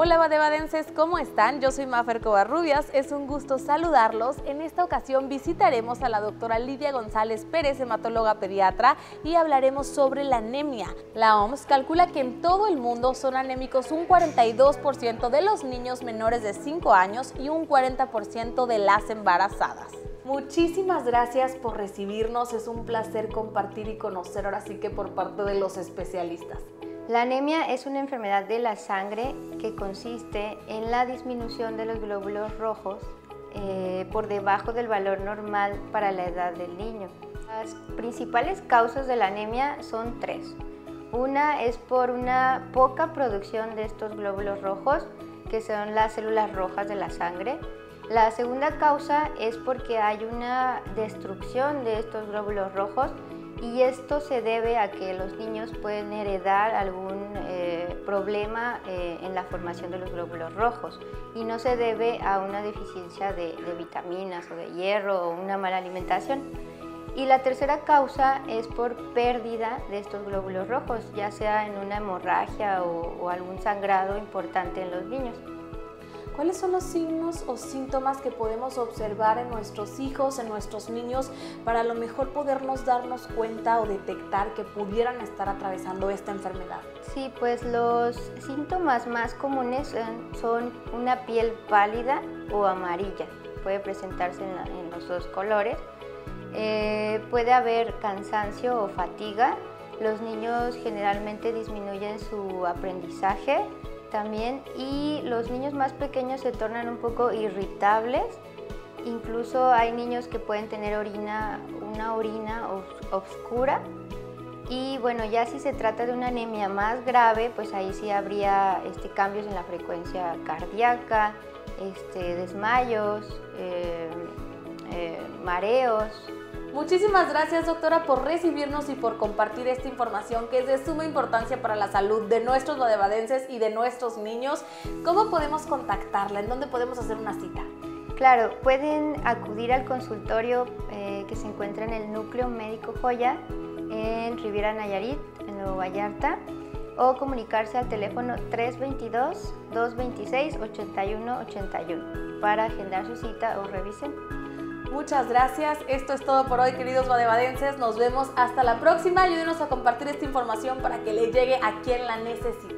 Hola badebadenses, ¿cómo están? Yo soy Mafer Covarrubias, es un gusto saludarlos. En esta ocasión visitaremos a la doctora Lidia González Pérez, hematóloga pediatra, y hablaremos sobre la anemia. La OMS calcula que en todo el mundo son anémicos un 42% de los niños menores de 5 años y un 40% de las embarazadas. Muchísimas gracias por recibirnos, es un placer compartir y conocer ahora sí que por parte de los especialistas. La anemia es una enfermedad de la sangre que consiste en la disminución de los glóbulos rojos eh, por debajo del valor normal para la edad del niño. Las principales causas de la anemia son tres. Una es por una poca producción de estos glóbulos rojos, que son las células rojas de la sangre. La segunda causa es porque hay una destrucción de estos glóbulos rojos y esto se debe a que los niños pueden heredar algún eh, problema eh, en la formación de los glóbulos rojos y no se debe a una deficiencia de, vitaminas o de hierro o una mala alimentación. Y la tercera causa es por pérdida de estos glóbulos rojos, ya sea en una hemorragia o algún sangrado importante en los niños. ¿Cuáles son los signos o síntomas que podemos observar en nuestros hijos, en nuestros niños, para a lo mejor podernos darnos cuenta o detectar que pudieran estar atravesando esta enfermedad? Sí, pues los síntomas más comunes son una piel pálida o amarilla. Puede presentarse en, los dos colores. Eh, puede haber cansancio o fatiga. Los niños generalmente disminuyen su aprendizaje también y los niños más pequeños se tornan un poco irritables. Incluso hay niños que pueden tener orina, una orina oscura y bueno, ya si se trata de una anemia más grave, pues ahí sí habría este, cambios en la frecuencia cardíaca, este, desmayos, eh, eh, mareos, Muchísimas gracias doctora por recibirnos y por compartir esta información que es de suma importancia para la salud de nuestros badebadenses y de nuestros niños. ¿Cómo podemos contactarla? ¿En dónde podemos hacer una cita? Claro, pueden acudir al consultorio eh, que se encuentra en el Núcleo Médico Joya en Riviera Nayarit, en Nuevo Vallarta, o comunicarse al teléfono 322-226-8181 para agendar su cita o revisen. Muchas gracias. Esto es todo por hoy, queridos badevadenses. Nos vemos hasta la próxima. Ayúdenos a compartir esta información para que le llegue a quien la necesite.